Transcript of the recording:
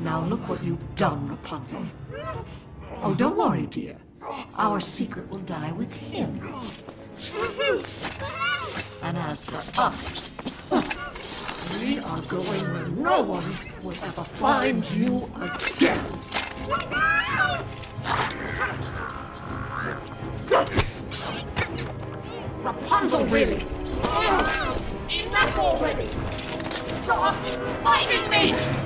Now look what you've done, Rapunzel. Oh, don't worry, dear. Our secret will die with him. And as for us, we are going where no one will ever find you again. Rapunzel, really? Enough already! Stop fighting me!